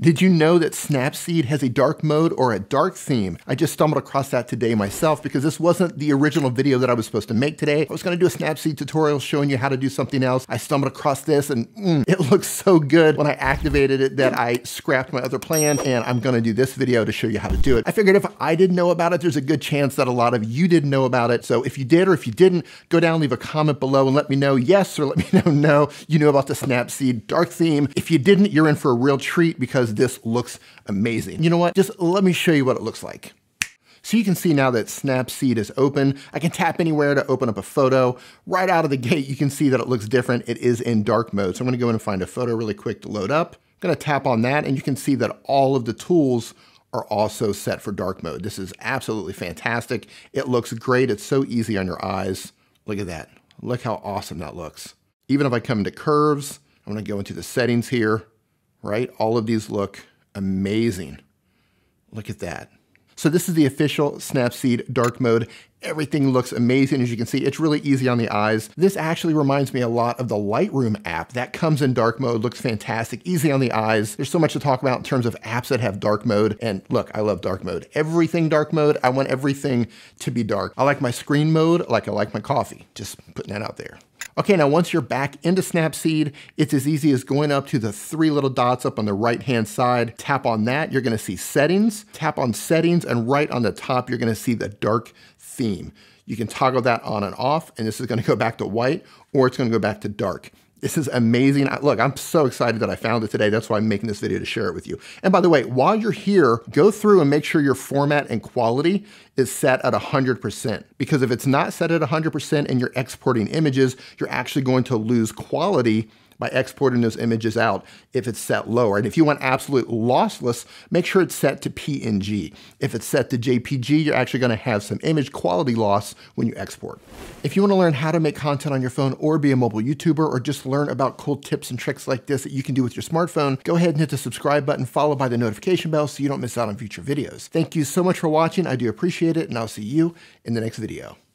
Did you know that Snapseed has a dark mode or a dark theme? I just stumbled across that today myself because this wasn't the original video that I was supposed to make today. I was gonna do a Snapseed tutorial showing you how to do something else. I stumbled across this and mm, it looks so good when I activated it that I scrapped my other plan and I'm gonna do this video to show you how to do it. I figured if I didn't know about it, there's a good chance that a lot of you didn't know about it. So if you did or if you didn't, go down, leave a comment below and let me know yes or let me know no. You know about the Snapseed dark theme. If you didn't, you're in for a real treat because this looks amazing. You know what? Just let me show you what it looks like. So you can see now that Snapseed is open. I can tap anywhere to open up a photo. Right out of the gate, you can see that it looks different. It is in dark mode. So I'm gonna go in and find a photo really quick to load up. I'm gonna tap on that and you can see that all of the tools are also set for dark mode. This is absolutely fantastic. It looks great. It's so easy on your eyes. Look at that. Look how awesome that looks. Even if I come into curves, I'm gonna go into the settings here, right? All of these look amazing. Look at that. So this is the official Snapseed dark mode. Everything looks amazing. As you can see, it's really easy on the eyes. This actually reminds me a lot of the Lightroom app that comes in dark mode, looks fantastic, easy on the eyes. There's so much to talk about in terms of apps that have dark mode. And look, I love dark mode. Everything dark mode, I want everything to be dark. I like my screen mode like I like my coffee. Just putting that out there. Okay, now once you're back into Snapseed, it's as easy as going up to the three little dots up on the right-hand side. Tap on that, you're gonna see settings. Tap on settings, and right on the top, you're gonna see the dark theme. You can toggle that on and off, and this is gonna go back to white, or it's gonna go back to dark. This is amazing. Look, I'm so excited that I found it today. That's why I'm making this video to share it with you. And by the way, while you're here, go through and make sure your format and quality is set at 100%. Because if it's not set at 100% and you're exporting images, you're actually going to lose quality by exporting those images out if it's set lower. And if you want absolute lossless, make sure it's set to PNG. If it's set to JPG, you're actually gonna have some image quality loss when you export. If you wanna learn how to make content on your phone or be a mobile YouTuber or just learn about cool tips and tricks like this that you can do with your smartphone, go ahead and hit the subscribe button followed by the notification bell so you don't miss out on future videos. Thank you so much for watching. I do appreciate it and I'll see you in the next video.